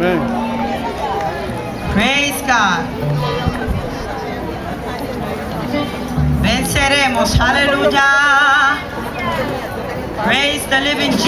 Amen. Praise God. Venceremos. Hallelujah. Praise the living Jesus.